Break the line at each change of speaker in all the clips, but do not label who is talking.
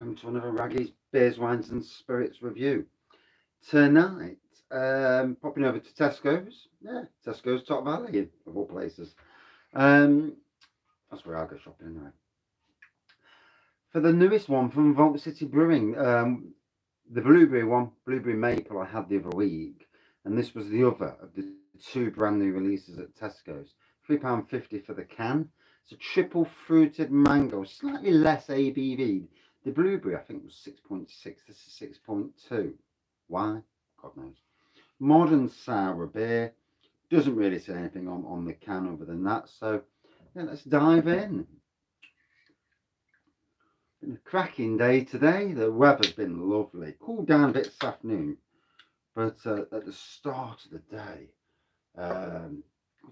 to another Wraggy's Beers, Wines and Spirits review. Tonight, um, popping over to Tesco's. Yeah, Tesco's Top Valley, of all places. Um, that's where I go shopping anyway. For the newest one from Vault City Brewing, um, the blueberry one, blueberry maple, I had the other week, and this was the other of the two brand new releases at Tesco's. £3.50 for the can. It's a triple fruited mango, slightly less ABV the blueberry, I think, was 6.6. This is 6.2. Why? God knows. Modern sour beer. Doesn't really say anything on, on the can other than that. So, yeah, let's dive in. Been a cracking day today. The weather's been lovely. Cooled down a bit this afternoon. But uh, at the start of the day, um,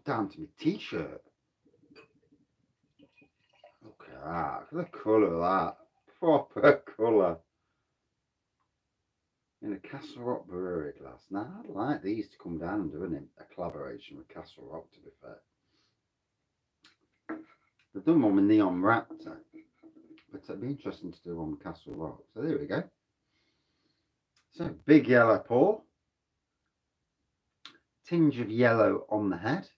down to my t-shirt. Look at that. Look at the colour of that proper colour. In a Castle Rock brewery glass. Now, I'd like these to come down and do an, a collaboration with Castle Rock, to be fair. They've done one with Neon Raptor, but it'd be interesting to do one with Castle Rock. So there we go. So, big yellow pour. Tinge of yellow on the head.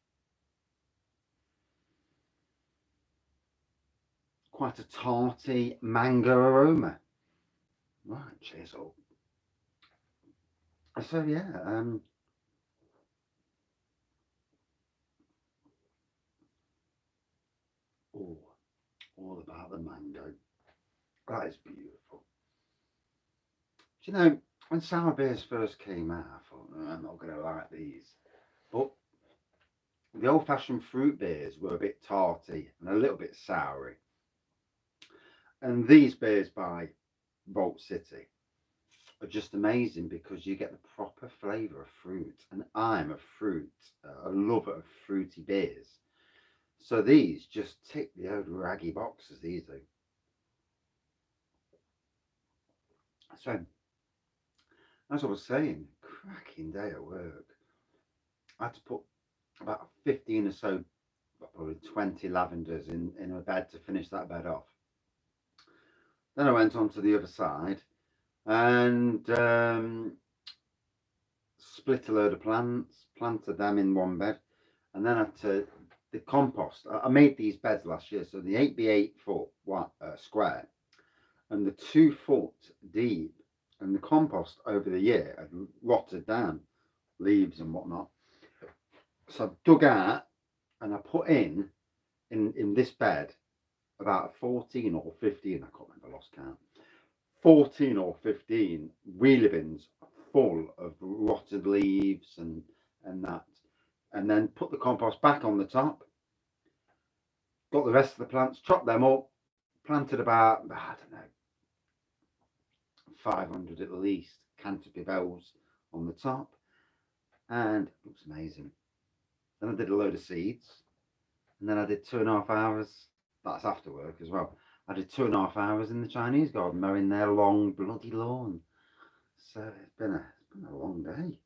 Quite a tarty mango aroma. Right, all. So yeah, um, oh, all about the mango. That is beautiful. Do you know, when sour beers first came out, I thought, I'm not going to like these. But the old-fashioned fruit beers were a bit tarty and a little bit soury and these beers by Vault City are just amazing because you get the proper flavour of fruit. And I'm a fruit, uh, a lover of fruity beers. So these just tick the old Wraggy boxes, these do. So, as I was saying, cracking day at work. I had to put about 15 or so, probably 20 lavenders in, in a bed to finish that bed off. Then I went on to the other side and um, split a load of plants, planted them in one bed, and then I had to the compost. I made these beds last year, so the eight by eight foot uh, square and the two foot deep, and the compost over the year had rotted down, leaves and whatnot. So I dug out and I put in in in this bed about 14 or 15, I can't remember, lost count, 14 or 15 wheelie bins full of rotted leaves and, and that. And then put the compost back on the top, got the rest of the plants, chopped them up, planted about, I don't know, 500 at least Canterbury bells on the top. And it looks amazing. Then I did a load of seeds. And then I did two and a half hours that's after work as well. I did two and a half hours in the Chinese garden mowing their long bloody lawn. So it's been a it's been a long day.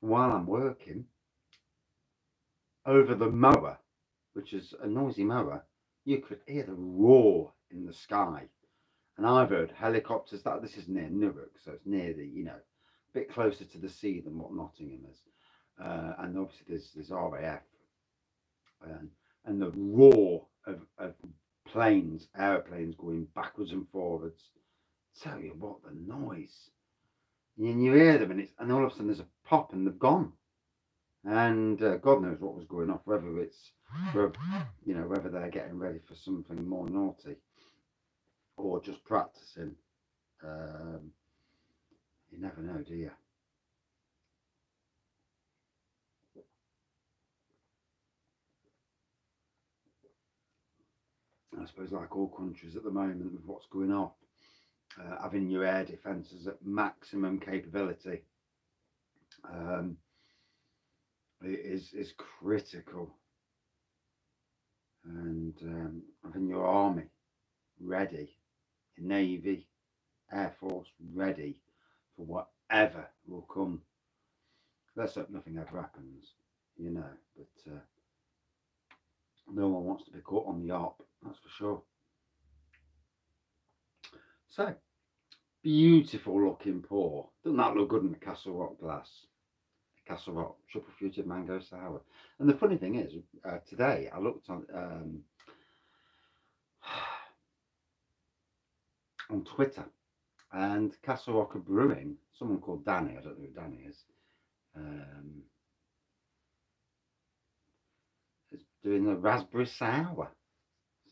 While I'm working, over the mower, which is a noisy mower, you could hear the roar in the sky. And I've heard helicopters that this is near Newark, so it's near the, you know, a bit closer to the sea than what Nottingham is. Uh, and obviously there's there's RAF. And the roar planes, aeroplanes going backwards and forwards. Tell you what, the noise. And you hear them, and it's and all of a sudden there's a pop, and they've gone. And uh, God knows what was going off, whether it's, you know, whether they're getting ready for something more naughty, or just practicing. Um, you never know, do you? I suppose like all countries at the moment with what's going on, uh, having your air defences at maximum capability um, is is critical, and um, having your army ready, your navy, air force ready for whatever will come. Let's hope nothing ever happens, you know, but uh, no one wants to be caught on the op that's for sure. So, beautiful looking pour. Doesn't that look good in the Castle Rock glass? Castle Rock triple fruited mango sour. And the funny thing is, uh, today I looked on um, on Twitter and Castle Rock Brewing, someone called Danny, I don't know who Danny is, um, is doing a raspberry sour.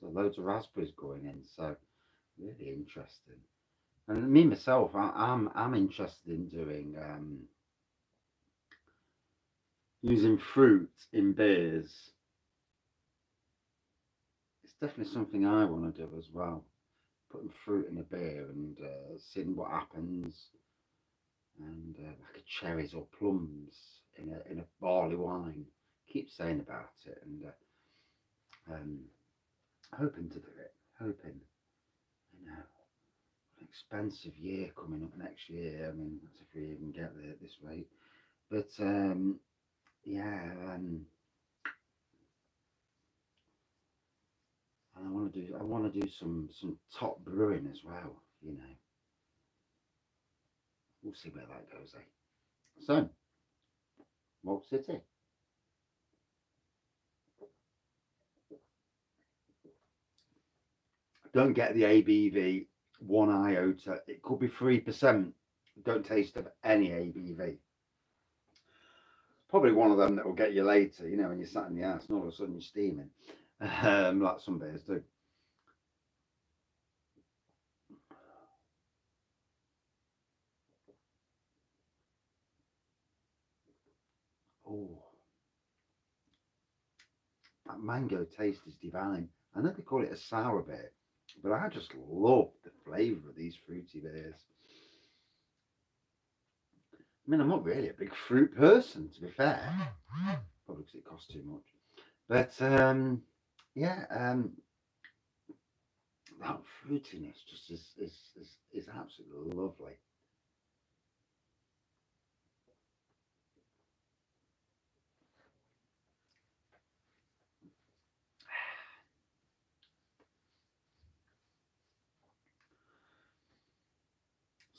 So loads of raspberries going in. So really interesting. And me myself, I, am I'm, I'm interested in doing um, using fruit in beers. It's definitely something I want to do as well. Putting fruit in a beer and uh, seeing what happens. And uh, like a cherries or plums in a in a barley wine. Keep saying about it and uh, um, hoping to do it. Hoping, you know expensive year coming up next year. I mean, if we even get there at this rate. But um, yeah, um, and I want to do I want to do some some top brewing as well. You know, we'll see where that goes. Eh? So, Vault City. Don't get the ABV one iota. It could be 3%. Don't taste of any ABV. Probably one of them that will get you later, you know, when you're sat in the house and all of a sudden you're steaming, um, like some beers do. Oh, that mango taste is divine. I know they call it a sour beer, but I just love the flavour of these fruity beers. I mean, I'm not really a big fruit person, to be fair. Probably because it costs too much. But, um, yeah, um, that fruitiness just is, is, is, is absolutely lovely.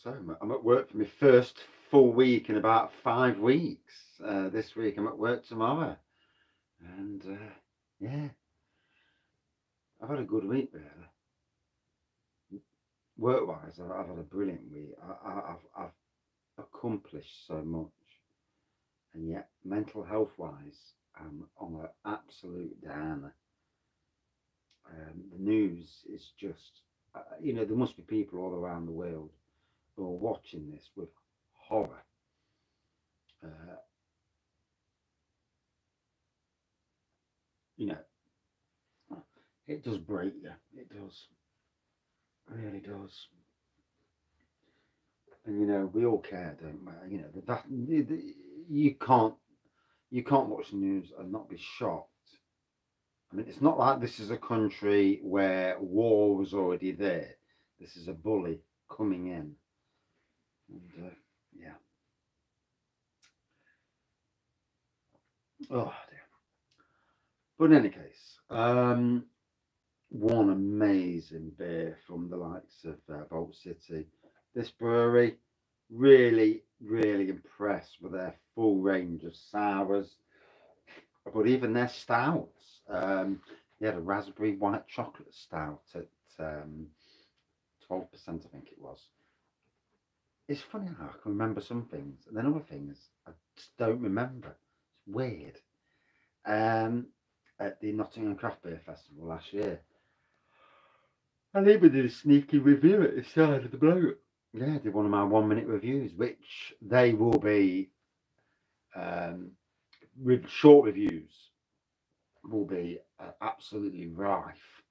So I'm at work for my first full week in about five weeks. Uh, this week I'm at work tomorrow. And uh, yeah, I've had a good week really. Work wise, I've, I've, had a brilliant week. I, have I've accomplished so much. And yet, mental health wise, I'm on an absolute downer. Um, the news is just, uh, you know, there must be people all around the world watching this with horror. Uh, you know, it does break you. It does. It really does. And you know, we all care, don't we? You know, that you can't you can't watch the news and not be shocked. I mean, it's not like this is a country where war was already there. This is a bully coming in and, uh, yeah. Oh dear. But in any case, um, one amazing beer from the likes of uh, Vault City. This brewery really, really impressed with their full range of sours, but even their stouts. Um, they had a raspberry white chocolate stout at um, 12%, I think it was it's funny how I can remember some things and then other things I just don't remember. It's weird. Um, at the Nottingham Craft Beer Festival last year. I even did a sneaky review at the side of the blog. Yeah, did one of my one minute reviews, which they will be um, with short reviews will be uh, absolutely rife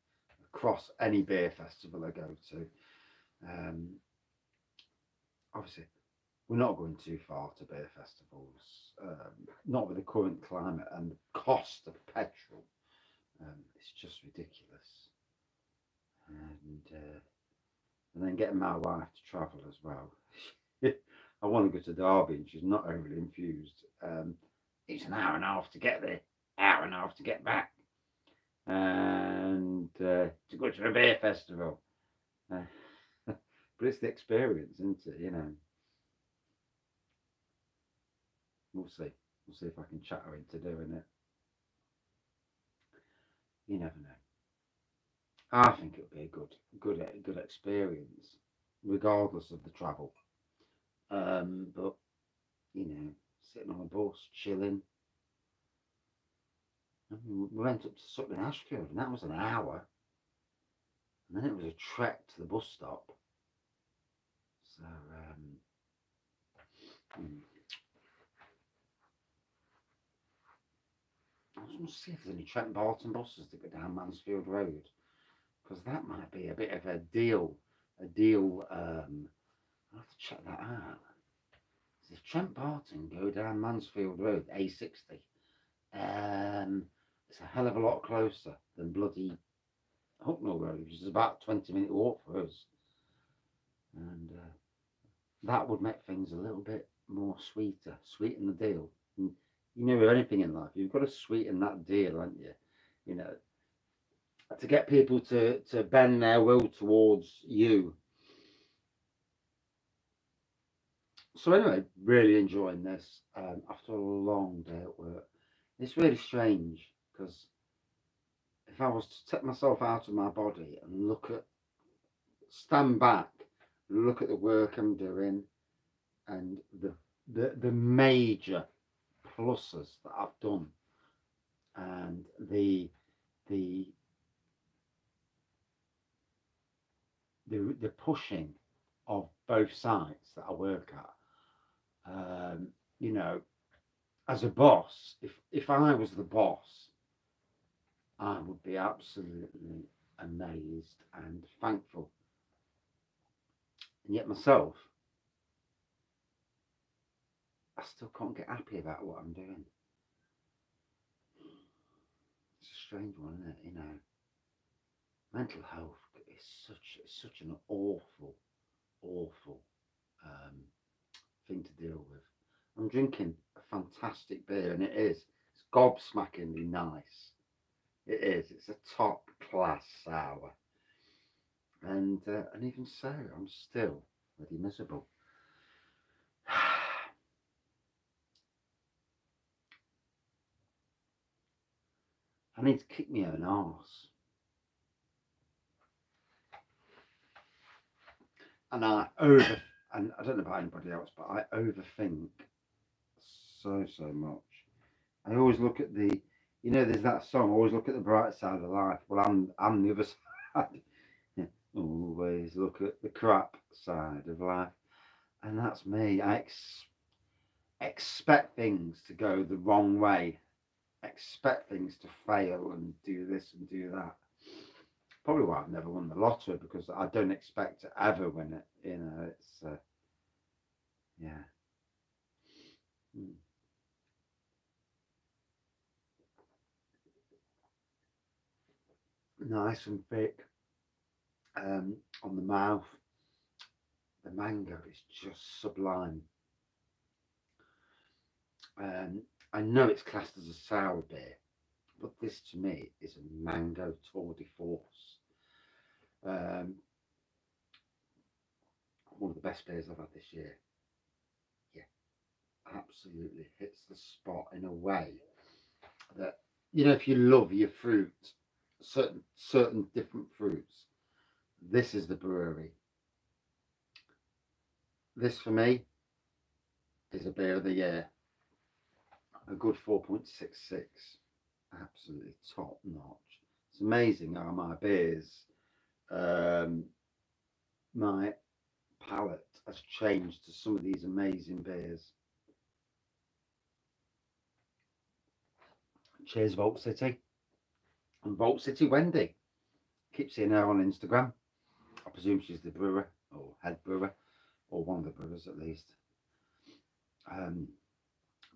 across any beer festival I go to. Um, obviously we're not going too far to beer festivals, um, not with the current climate and the cost of petrol. Um, it's just ridiculous. And uh, and then getting my wife to travel as well. I want to go to Derby and she's not overly infused. Um, it's an hour and a half to get there, hour and a half to get back, and uh, to go to a beer festival. Uh, But it's the experience, isn't it? You know. We'll see. We'll see if I can chat her into doing it. You never know. I think it'll be a good, good, good experience, regardless of the travel. Um, but you know, sitting on a bus, chilling. we went up to Sutton Ashfield, and that was an hour. And then it was a trek to the bus stop. So, um, hmm. I was going to see if there's any Trent Barton buses that go down Mansfield Road, because that might be a bit of a deal. A deal. Um, I'll have to check that out. So if Trent Barton go down Mansfield Road, A60, um, it's a hell of a lot closer than bloody Hucknall Road, which is about a 20 minute walk for us. And uh, that would make things a little bit more sweeter, sweeten the deal. And you know, with anything in life, you've got to sweeten that deal, haven't you? You know, to get people to, to bend their will towards you. So anyway, really enjoying this um, after a long day at work. It's really strange because if I was to take myself out of my body and look at, stand back, look at the work I'm doing and the, the, the major pluses that I've done and the, the, the, the pushing of both sides that I work at. Um, you know, as a boss, if, if I was the boss, I would be absolutely amazed and thankful. And yet myself, I still can't get happy about what I'm doing. It's a strange one, isn't it? You know, mental health is such such an awful, awful um, thing to deal with. I'm drinking a fantastic beer, and it is. It's gobsmackingly nice. It is. It's a top class sour. And uh, and even so, I'm still really miserable. I need to kick my own arse. And I over, and I don't know about anybody else, but I overthink so, so much. I always look at the you know, there's that song, always look at the bright side of life. Well, I'm, I'm the other side. Always look at the crap side of life. And that's me. I ex expect things to go the wrong way. Expect things to fail and do this and do that. Probably why I've never won the lottery because I don't expect to ever win it. You know, it's, uh, yeah. Hmm. nice and thick um, on the mouth. The mango is just sublime. Um, I know it's classed as a sour beer, but this to me is a mango tour de force. Um, one of the best beers I've had this year. Yeah, absolutely hits the spot in a way that, you know, if you love your fruit certain certain different fruits. This is the brewery. This for me is a beer of the year. A good 4.66. Absolutely top notch. It's amazing how my beers, um, my palate has changed to some of these amazing beers. Cheers, Vault City and Vault City Wendy. Keep seeing her on Instagram. I presume she's the brewer or head brewer or one of the brewers at least. Um,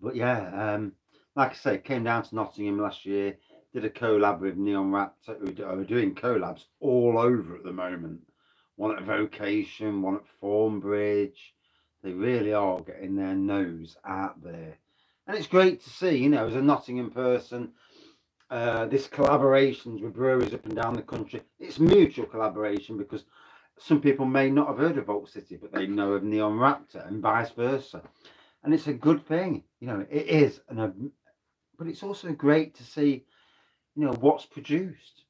but yeah, um, like I say, came down to Nottingham last year, did a collab with Neon Rap. We're doing collabs all over at the moment. One at Vocation, one at Thornbridge. They really are getting their nose out there. And it's great to see, you know, as a Nottingham person, uh, this collaborations with breweries up and down the country. It's mutual collaboration because some people may not have heard of Vault City, but they know of Neon Raptor and vice versa. And it's a good thing, you know, it is. And but it's also great to see, you know, what's produced.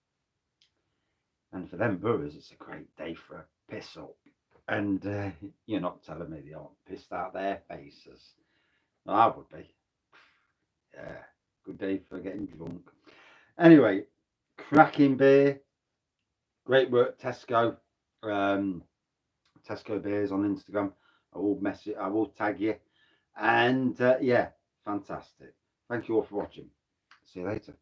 And for them brewers, it's a great day for a piss up. And uh, you're not telling me they aren't pissed out their faces. Well, I would be. Yeah, good day for getting drunk. Anyway, cracking beer. Great work, Tesco. Um, Tesco beers on Instagram. I will message. I will tag you. And uh, yeah, fantastic. Thank you all for watching. See you later.